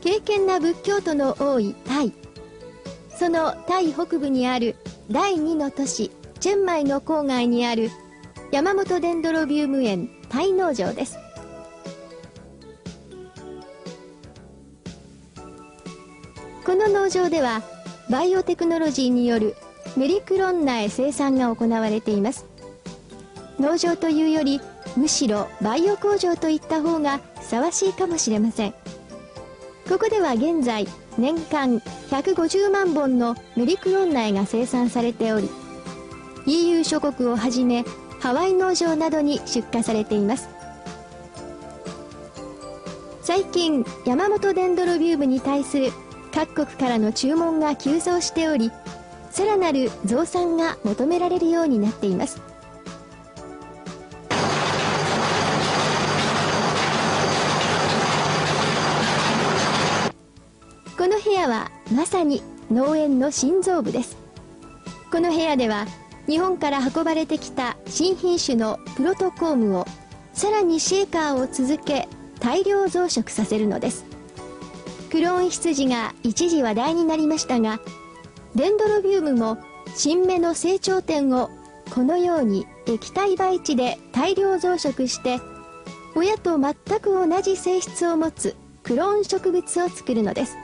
敬虔な仏教徒の多いタイ。そのタイ北部にある第2の都市チェンマイの郊外にある山本デンドロビウム園タイ農場です。この農場ではバイオテクノロジーによるメリクロン苗生産が行われています。農場というよりむしろバイオ工場といった方がふさわしいかもしれません。ここでは現在年間150万本のメリクロン苗が生産されており EU 諸国をはじめハワイ農場などに出荷されています。最近山本デンドロビウムに対する各国からの注文が急増しておりさらなる増産が求められるようになっています。まさに農園の心臓部です。この部屋では日本から運ばれてきた新品種のプロトコームをさらにシェーカーを続け大量増殖させるのです。クローン羊が一時話題になりましたがデンドロビウムも新芽の成長点をこのように液体培地で大量増殖して親と全く同じ性質を持つクローン植物を作るのです。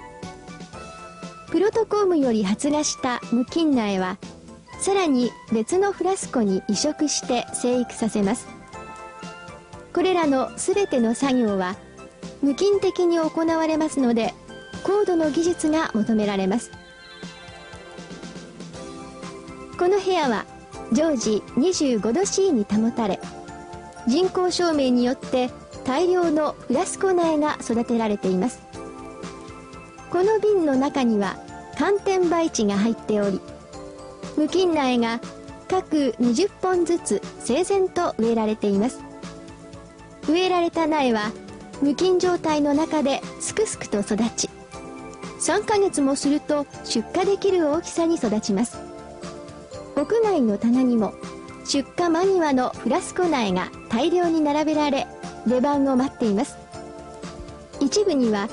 プロトコームより発芽した無菌苗はさらに別のフラスコに移植して生育させます。これらの全ての作業は無菌的に行われますので高度の技術が求められます。この部屋は常時25度 C に保たれ人工照明によって大量のフラスコ苗が育てられています。この瓶の中には寒天培地が入っており無菌苗が各20本ずつ整然と植えられています。植えられた苗は無菌状態の中ですくすくと育ち3ヶ月もすると出荷できる大きさに育ちます。屋外の棚にも出荷間際のフラスコ苗が大量に並べられ出番を待っています。一部には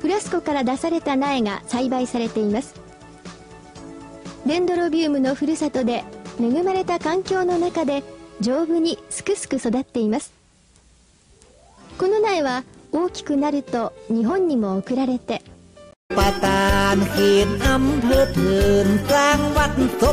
フラスコから出された苗が栽培されています。デンドロビウムのふるさとで恵まれた環境の中で丈夫にすくすく育っています。この苗は大きくなると日本にも送られてបាតានគៀនអំភ្លើធឿនក្រាងវត្តសុ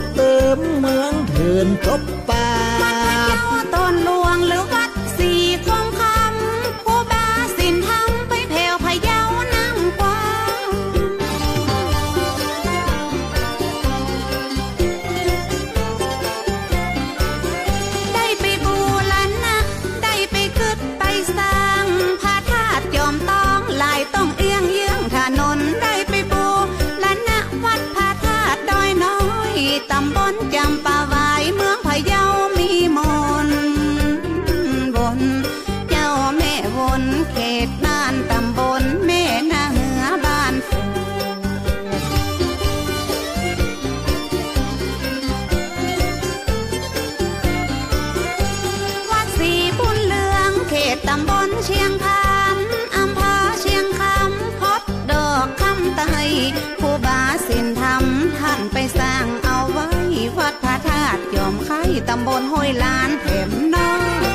อมไข่ตำบลห้วยลานเถมนอย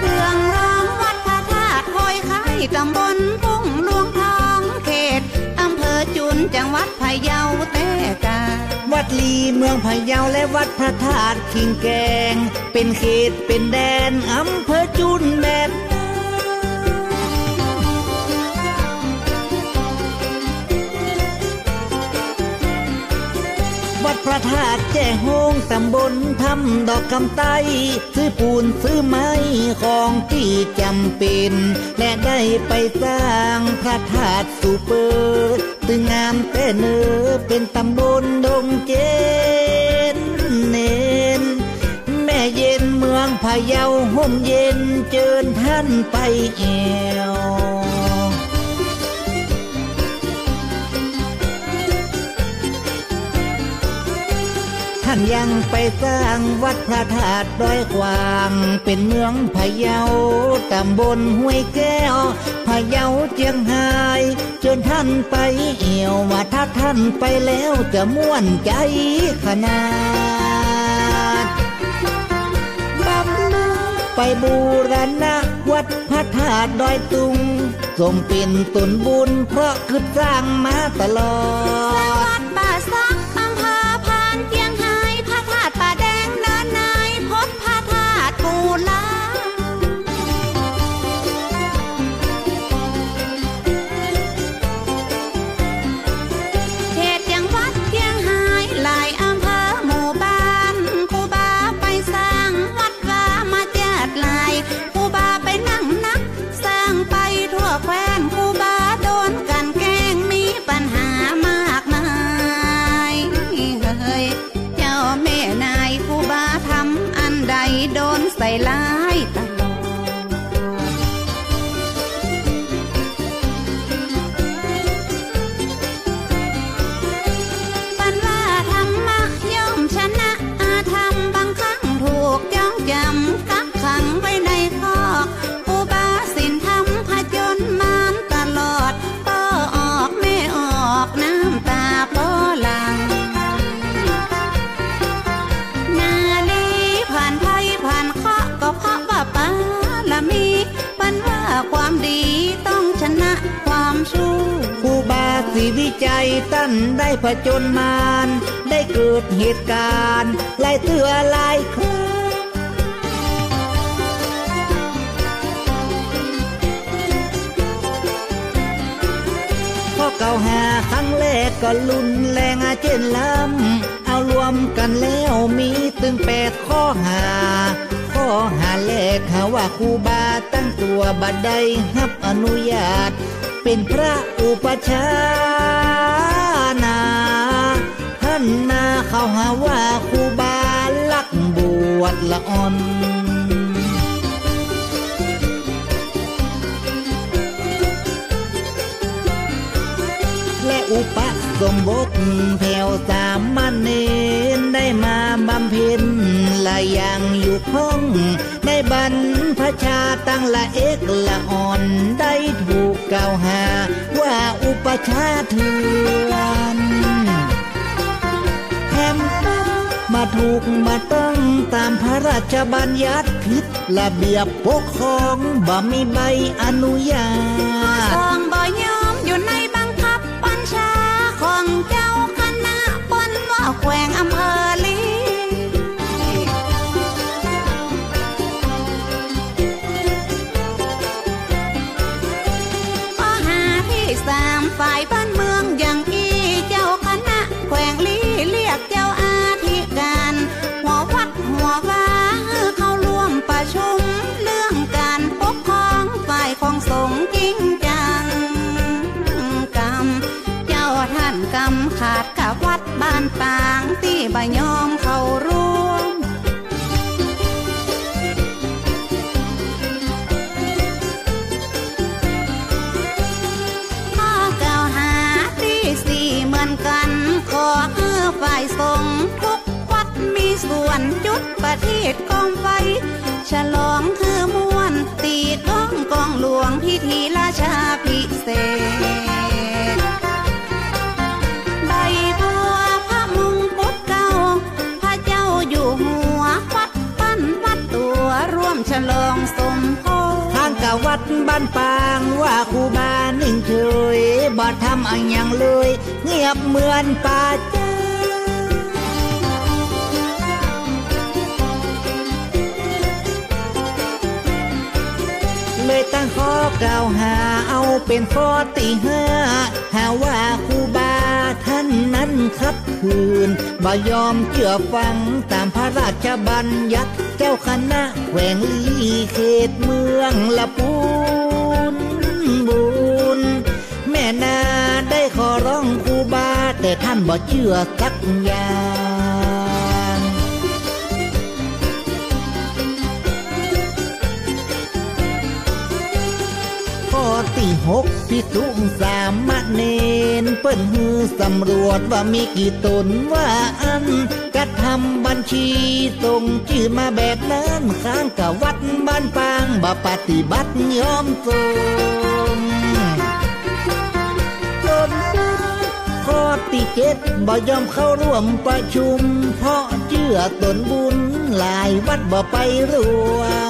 เรื่องร้องวัดพระธาตุห้อยไข่ตำบลพุ่งหลวงทองเขตอำเภอจุนจังหวัดพะเยาแต่กาวัดลีเมืองพะเยาและวัดพระธาตุคิงแกง เป็นเขตเป็นแดนอำเภอจุนแมน ระธาตุแจ้โฮงตำบลทำดอกคำไต้ซื้อปูนซื้อไม้ของที่จำเป็น และได้ไปสร้างพระธาตุสูเปอร์ตึงงามแต่เนอเป็นตำบลดงเจนเนนแม่เย็นเมืองพะเยาห่มเย็นเจิญท่านไปแอว ท่านยังไปสร้างวัดพระธาตุดอยควาง เป็นเมืองพะเยาตำบลห้วยแก้วพะเยาเจียงไฮ้จนท่านไปเอี่ยวว่าถ้าท่านไปแล้วจะม่วนใจขนาดบำนาไปบูรณะวัดพระธาตุดอยตุงสมเป็นตุนบุญเพราะคือสร้างมาตลอด ตั้นได้ผจญมารได้เกิดเหตุการณ์หลายเตือหลายครั้งข้อเก่าหาครั้งแรกก็ลุนแรงอาเจนลำเอารวมกันแล้วมีตึงแปดข้อหา ข้อหาแรกหาว่าครูบาตั้งตัวบัดใดฮับอนุญาต เป็นพระอุปชา นนาเขาหาว่าครูบาลักบวชละอ่อนและอุปสมบทแผ่วสามมันเนนได้มาบำเพ็ญละอย่างอยู่พ้อง ได้บรรพชาตั้งละเอกละอ่อนได้ถูกกล่าวหา ว่าอุปชาเถือนแถมตั้ง มาถูกมาต้องตามพระราชบัญญัติผิดระเบียบปกครองบ่มีใบอนุญาต บยอมเข้าร่วม ข้อกล่าวหาที่สี่เหมือนกัน ขอให้ฝ่ายสงทุกวัดมีส่วนจุดประทีปกองไฟ ฉลองคือม้วนตีกล้องกองหลวงพิธีราชาพิเศษ ฉลองสมโพธิทางกะวัดบ้านปางว่าครูบานิ่งเฉยบ่ทำอันยังเลย เงียบเหมือนป่าจ้าเลยตั้งข้อกล่าวหาเอาเป็นข้อตีห้าหาว่าครูบาานนั้นคัดคืนบ่ยอมเชื่อฟังตามพระราชบัญญัติเจ้าคณะแขวงลีเขตเมืองละปูนบุญแม่นาได้ขอร้องครูบาแต่ท่านบ่เชื่อสักอย่าง หกพิสุสามเณรเปิ้นฮือสำรวจว่ามีกี่ตนว่าอันกจัดทำบัญชีส่งชื่อมาแบบนั้นข้างกับวัดบ้านปางบ่ปฏิบัติยอมส่งจนข้อที่เจ็ดบ่ยอมเข้าร่วมประชุม เพราะเชื่อตนบุญหลายวัดบ่ไปรวม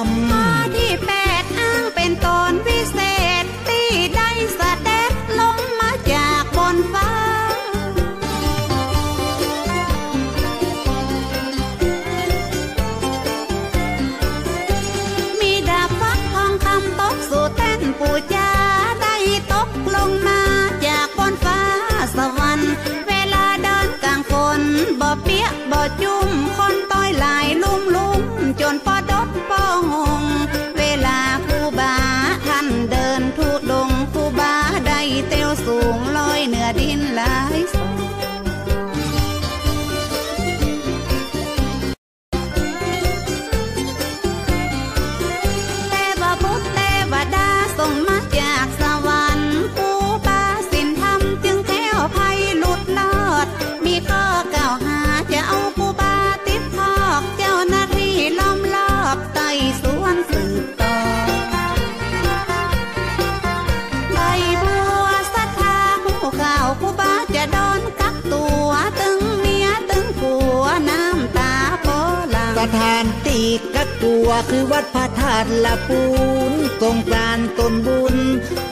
วคือวัดพระธาตุละปูนตรงกรานตนบุญ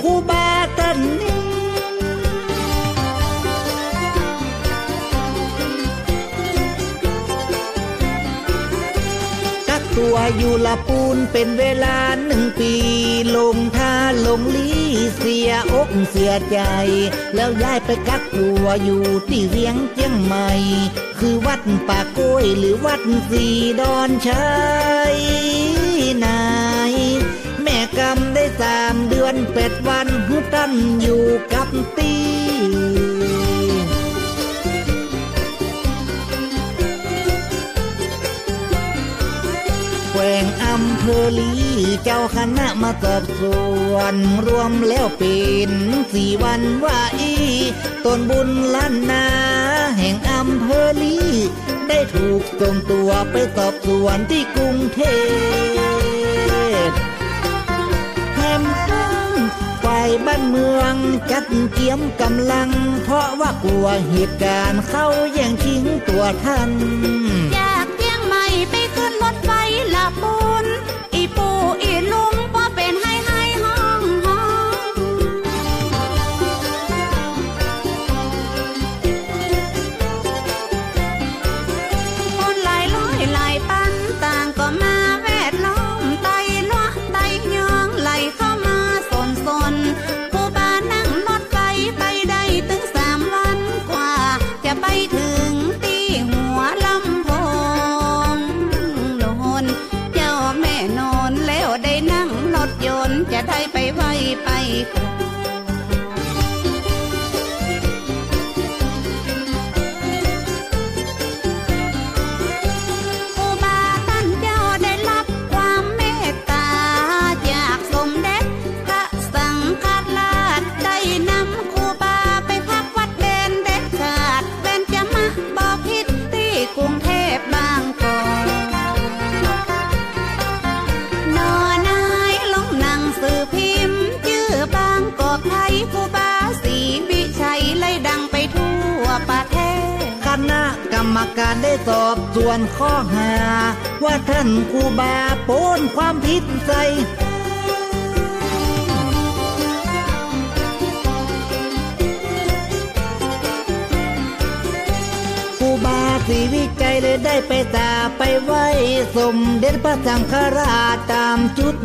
คูบาตันนี ตัวอยู่ละปูนเป็นเวลาหนึ่งปี ลงท่าลงลีเสียอกเสียใจ แล้วย้ายไปกักตัวอยู่ที่เวียงเจียงใหม่ คือวัดป่าโก้ยหรือวัดสีดอนชัยนายแม่กำได้สามเดือนเป็ดวันหุตันอยู่กับตี เภอลีเจ้าคณะมาสอบสวน รวมแล้วเป็นสี่วันว่าอีต้นบุญล้านนา แห่งอำเภอลีได้ถูกส่งตัวไปสอบสวนที่กรุงเทพแถมทั้งฝ่ายบ้านเมืองจัดเกียมกำลัง เพราะว่ากลัวเหตุการณ์เข้าแย่งชิงตัวท่านจากเชียงใหม่ไปขึ้นรถไฟละปู มการได้สอบส่วนข้อหา ว่าท่านครูบาโปนความผิดใส่ครูบาสีวิจัยเลยได้ไปตาไปไหว้สมเด็จพระสังฆราชตามจุด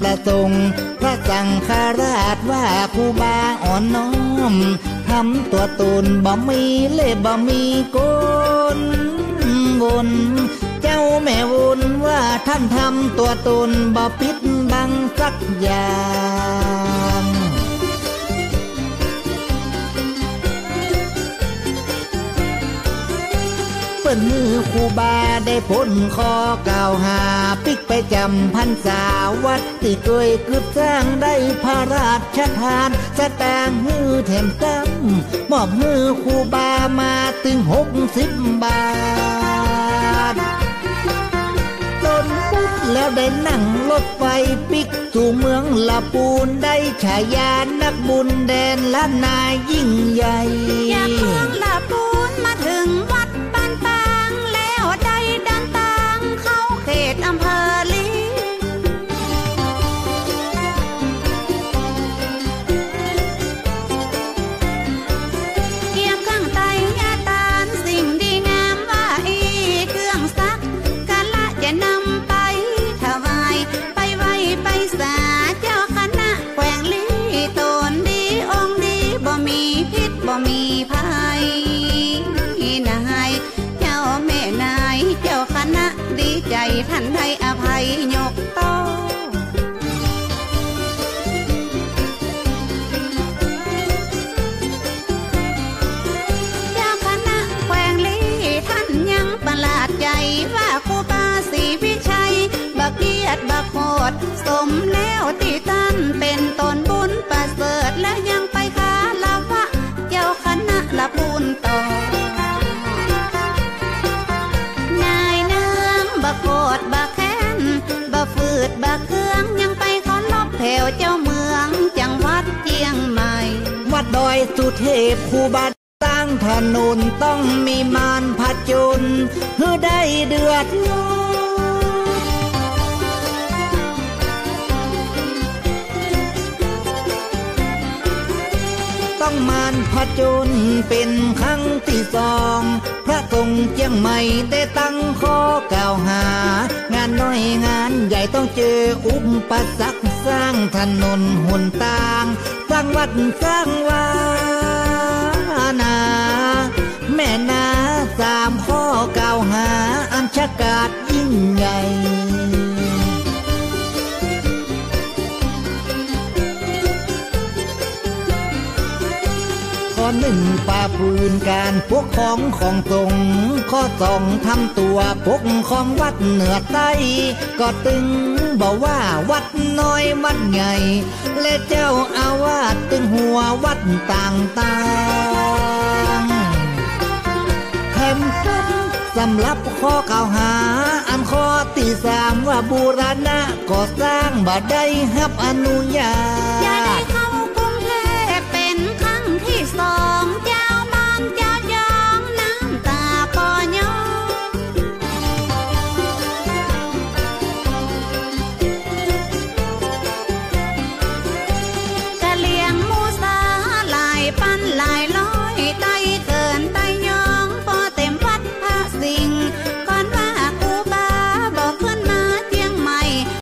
ประสงค์ พระสังฆราชว่าครูบาอ่อนน้อม ทำตัวตนบ่มีเล่บ่มีกนวนเจ้าแม่วุนว่าท่านทำตัวตนบ่ปิดบังสักอย่าง นมือคูบาได้พ้นคอกล่าวหา ปิกไปจำพันษาวัดที่เคยกึบสร้างได้พระราชทานสตางค์ฮือแถมตั้มมอบมือคูบามาถึงหกสิบบาทจนปุ๊บแล้วได้นั่งรถไฟปิกสู่เมืองลาปูนได้ฉายานักบุญแดนล้านนายิ่งใหญ่ ดดอยสุเทพคูบาตั้งถนนต้องมีมารผจญเพื่อได้เดือดร้อน ต้องมารผจญเป็นครั้งที่สอง พระทรงเจียงใหม่ได้ตั้งข้อกล่าวหา งานน้อยงานใหญ่ต้องเจออุปสรรคสร้างถนนหนตาง สร้างวัดสร้างวานาแม่นาสามข้อกล่าวหาอันชากาศยิ่งใหญ่ ป่าปืนการพวกของของตรงข้อสองทำตัวพกของวัดเหนือใต้ก็ตึงบอกว่าวัดน้อยวัดใหญ่ และเจ้าอาวาสตึงหัววัดต่างๆแถมกันสำหรับข้อกล่าวหา อันข้อที่สามว่าบูรณะก่อสร้างบ่ได้รับอนุญาตอย่าได้เข้ากรุงเทพเป็นครั้งที่สอง